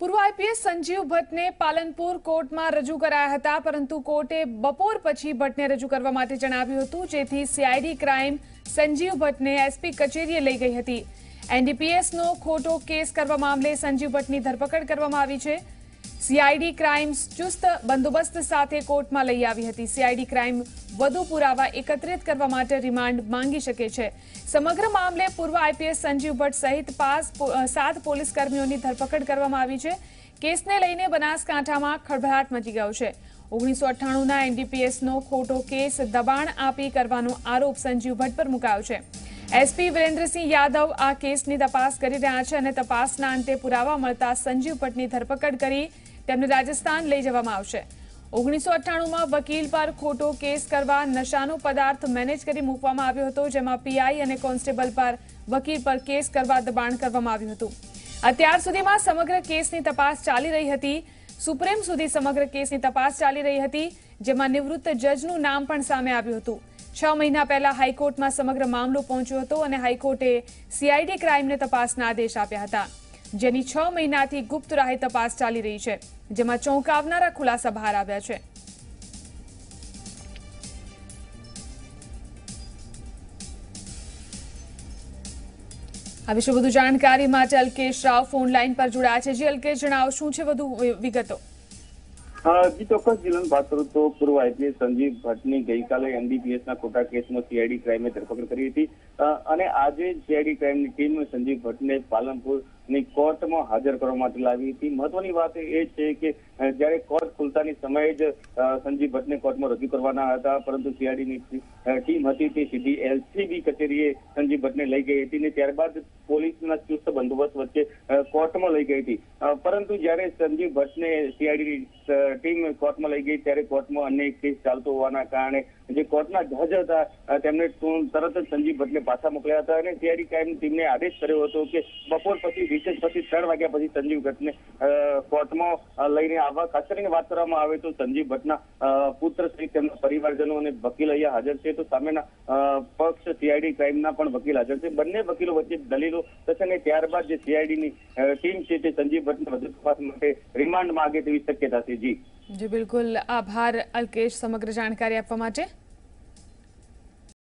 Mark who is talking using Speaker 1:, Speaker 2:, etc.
Speaker 1: પૂર્વ આઈપીએસ સંજીવ ભટ્ટને પાલનપુર કોર્ટમાં રજૂ કરાયા હતા, પરંતુ કોર્ટે બપોર પછી ભટ્ટને રજૂ કરવા માટે જણાવ્યું હતું, જેથી સીઆઈડી ક્રાઇમ સંજીવ ભટ્ટને એસપી કચેરીએ લઈ ગઈ હતી. એનડીપીએસનો ખોટો કેસ કરવા મામલે સંજીવ ભટ્ટની ધરપકડ કરવામાં આવી છે. સીઆઈડી ક્રાઇમ ચુસ્ત બંદોબસ્ત સાથે કોર્ટમાં લઈ આવી હતી. સીઆઈડી ક્રાઇમ વધુ પુરાવા એકત્રિત કરવા માટે રિમાન્ડ માંગી શકે છે. સમગ્ર મામલે પૂર્વ આઈપીએસ સંજીવ ભટ્ટ સહિત પાસ સાત પોલીસ કર્મીઓની ધરપકડ કરવામાં આવી છે. કેસને લઈને બનાસકાંઠામાં ખળભળાટ મચી ગયો છે. ઓગણીસો અઠ્ઠાણુંના એનડીપીએસનો ખોટો કેસ દબાણ આપી કરવાનો આરોપ સંજીવ ભટ્ટ પર મુકાયો છે. એસપી વિરેન્દ્રસિંહ યાદવ આ કેસની તપાસ કરી રહ્યા છે અને તપાસના અંતે પુરાવા મળતા સંજીવ ભટ્ટની ધરપકડ કરી તેમને રાજસ્થાન લઈ જવામાં આવશે. ઓગણીસો અઠ્ઠાણુંમાં વકીલ પર ખોટો કેસ કરવા નશાનો પદાર્થ મેનેજ કરી મૂકવામાં આવ્યો હતો, જેમાં પીઆઈ અને કોન્સ્ટેબલ પર વકીલ પર કેસ કરવા દબાણ કરવામાં આવ્યું હતું. અત્યાર સુધીમાં સમગ્ર કેસની તપાસ ચાલી રહી હતી. સુપ્રીમ સુધી સમગ્ર કેસની તપાસ ચાલી રહી હતી, જેમાં નિવૃત્ત જજનું નામ પણ સામે આવ્યું હતું. છ મહિના પહેલા હાઈકોર્ટમાં સમગ્ર મામલો પહોંચ્યો હતો અને હાઈકોર્ટે સીઆઈડી ક્રાઇમને તપાસના આદેશ આપ્યા હતા. જેની છ મહિનાથી ગુપ્ત રાહે તપાસ ચાલી રહી છે, જેમાં ચોંકાવનારા ખુલાસા બહાર આવ્યા છે. આ વિશે વધુ જાણકારી માટે અલ્કેશ રાવ ફોન લાઈન પર જોડાયા છે. જી, અલ્કેશ, જણાવો, શું છે વધુ વિગતો?
Speaker 2: જી, ચોક્કસ, જીલન વાત તો પૂર્વ આઈપીએસ સંજીવ ભટ્ટની ગઈકાલે એનડીપીએસના ખોટા કેસમાં સીઆઈડી ક્રાઇમે ધરપકડ કરી હતી. અને આજે સીઆઈડી ક્રાઇમની ટીમ સંજીવ ભટ્ટને પાલનપુરની કોર્ટમાં હાજર કરવા માટે લાવી હતી. મહત્વની વાત એ છે કે જ્યારે કોર્ટ ખુલતાની સમયે જ સંજીવ ભટ્ટને કોર્ટમાં રજૂ કરવાના હતા, પરંતુ સીઆઈડીની ટીમ હતી તે સીધી એલસીબી કચેરીએ સંજીવ ભટ્ટને લઈ ગઈ હતી ને ત્યારબાદ પોલીસના ચુસ્ત બંદોબસ્ત વચ્ચે કોર્ટમાં લઈ ગઈ હતી. પરંતુ જ્યારે સંજીવ ભટ્ટને સીઆઈડીની ટીમ કોર્ટમાં લઈ ગઈ ત્યારે કોર્ટમાં અન્ય કેસ ચાલતો હોવાના કારણે જે કોર્ટના જજ હતા તેમણે તરત જ સંજીવ ભટ્ટને પાછા મોકલ્યા હતા અને સીઆઈડી ક્રાઇમ ટીમને આદેશ કર્યો હતો કે બપોર પછી રિસેસ પછી ત્રણ વાગ્યા પછી સંજીવ ભટ્ટને કોર્ટમાં લઈને આવવા ખાસ કરીને વાત કરવામાં આવે તો સંજીવ ભટ્ટના પુત્ર સહિત તેમના પરિવારજનો અને વકીલ અહીંયા હાજર છે. તો સામેના પક્ષ સીઆઈડી ક્રાઇમના પણ વકીલ હાજર છે. બંને વકીલો વચ્ચે દલીલો થશે અને ત્યારબાદ જે સીઆઈડીની ટીમ છે તે સંજીવ ભટ્ટને વધુ તપાસ માટે રિમાન્ડ માંગે તેવી શક્યતા છે. જી.
Speaker 1: જી, બિલકુલ. આભાર અલ્કેશ, સમગ્ર જાણકારી આપવા માટે.